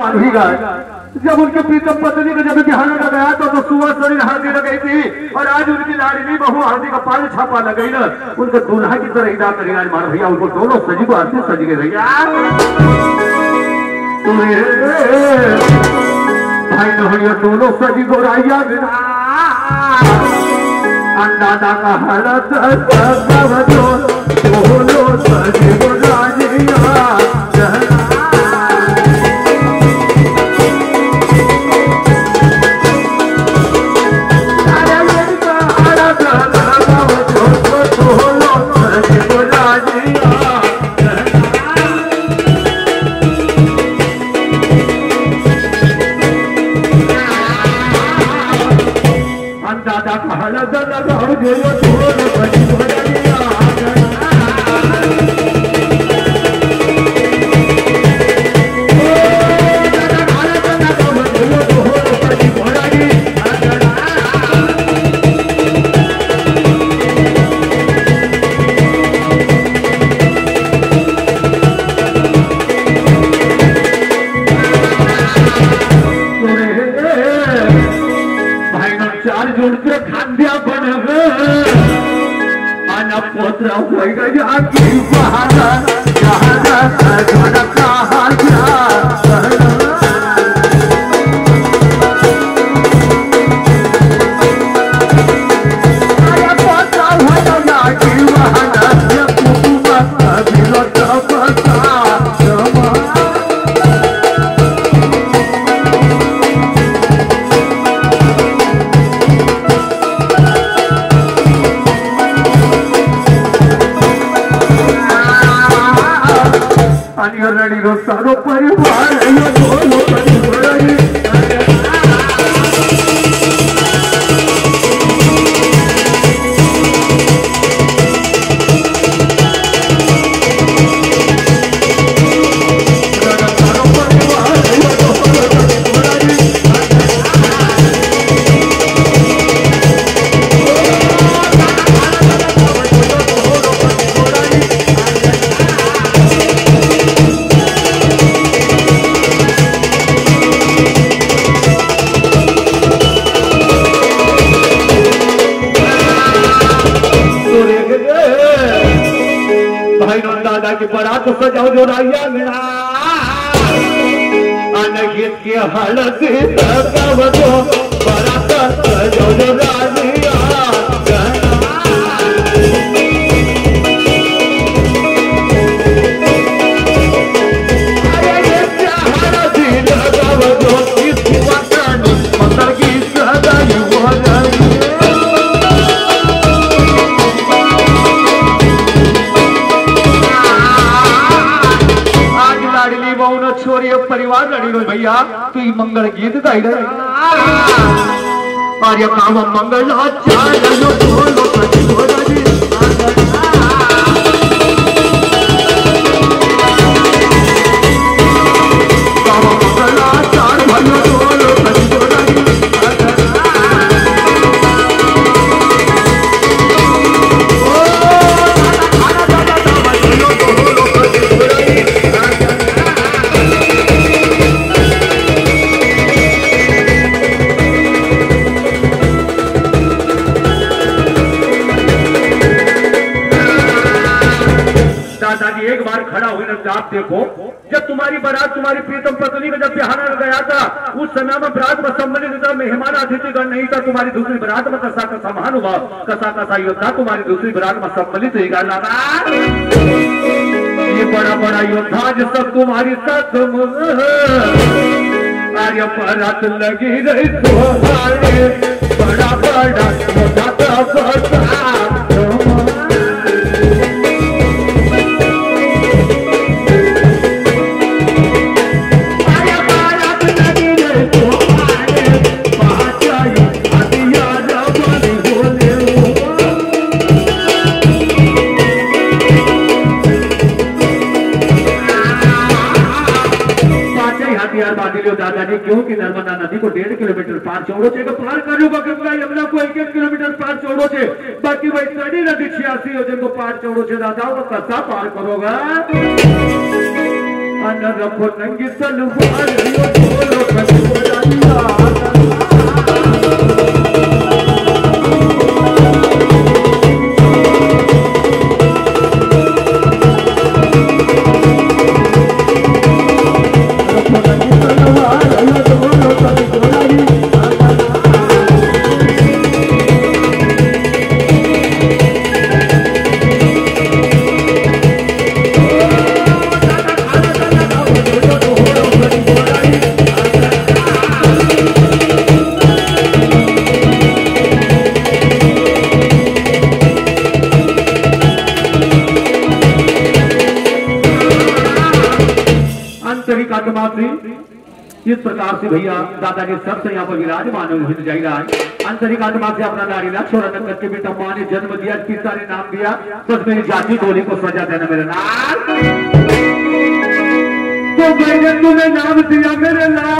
मालूम है जब उनके प्रीतम पत्नी को जब बिहार का गया तो, तो सुबह शरीर हल्दी लगाई थी और आज उनकी लाडली बहू हल्दी का पानी छापा लगाई ना उनका दूल्हा की तरह इदा करी आज मार भैया उनको दोनों सजी को आरती सज गए भैया भाई भैया दोनों सजी को राइया अन्ना का हलत दोनों सजी को राजिया दादा गाओ ना चार जोड़ खांद्या बन आना पोत्र गया की అని అడిగొస్తాను పరిపాలయ్యో दादा की बारात सजाओ जो राया मेरा अनगित के हालत बारात सजाओ जो राया બહુનો છોરીઓ પરિવાર રડીનો ભૈયા તું गीत મંગળ ગીત ગાઈ રહે આર્ય કામ મંગળ ચાલનો બોલો કદી બોલાજી हुई आप देखो। जब तुम्हारी बारात तुम्हारी प्रीतम पत्नी को जब बिहार गया था, उस समय में बरात में सम्मिलित मेहमान अतिथिगण नहीं था, तुम्हारी दूसरी बरात में कसा का समान हुआ कसा कसा योद्धा तुम्हारी दूसरी बरात में सम्मिलित हुई। दादा ये बड़ा बड़ा योद्धा जो सब तुम्हारी साथ आर्य बारात लगी रही बड़ा बड़ा योद्धा पाटीलियो दादाजी क्योंकि नर्मदा नदी को डेढ़ કિલોમીટર પાર ચોડો છે કે પાર કર્યું બાકી ભાઈ એમના કોઈ એક એક કિલોમીટર પાર ચોડો છે બાકી ભાઈ તડી નદી છ્યાસી યોજન કો પાર ચોડો છે દાદાઓ કસા પાર કરોગા અન રખો નંગી સલવાર રિયો બોલો કસુરા यो इस प्रकार से भैया दादा के सबसे यहाँ पर विराजमान आंतरिक आत्मा से अपना नारी लक्ष्य और अनंत करके बेटा माँ ने जन्म दिया, पिता ने नाम दिया, बस मेरी जाति बोली को सजा देना मेरे नाम। तो तुम्हें नाम दिया, मेरे नाम।